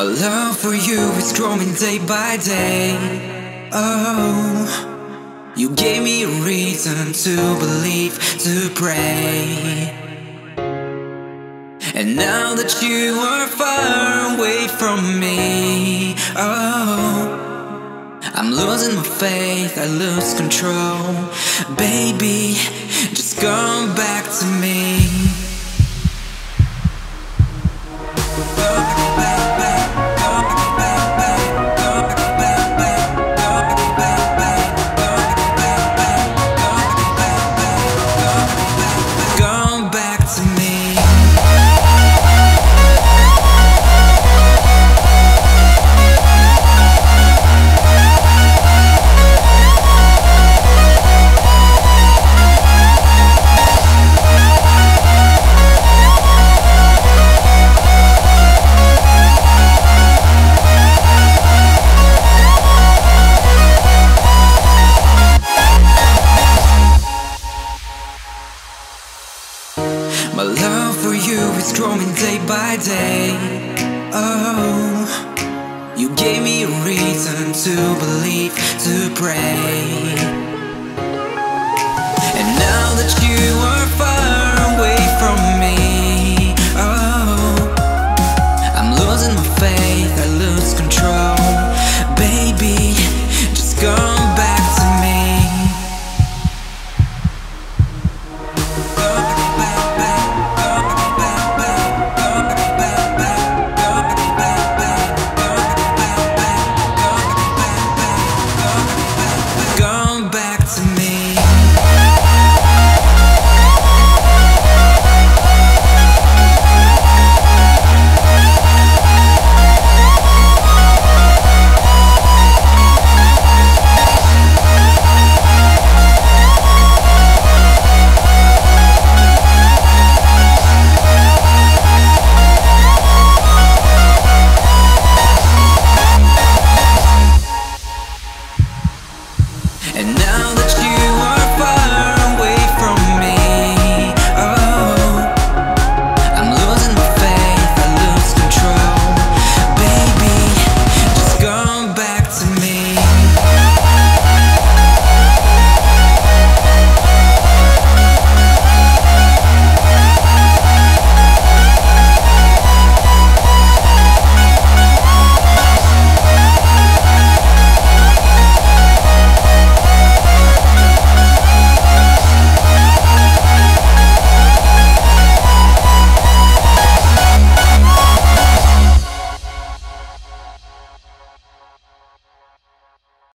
My love for you is growing day by day. Oh, you gave me a reason to believe, to pray. And now that you are far away from me, oh, I'm losing my faith, I lose control. Baby, just come back to me. is growing day by day. Oh You gave me a reason to believe, to pray. And now that you are far away from me Oh I'm losing my faith.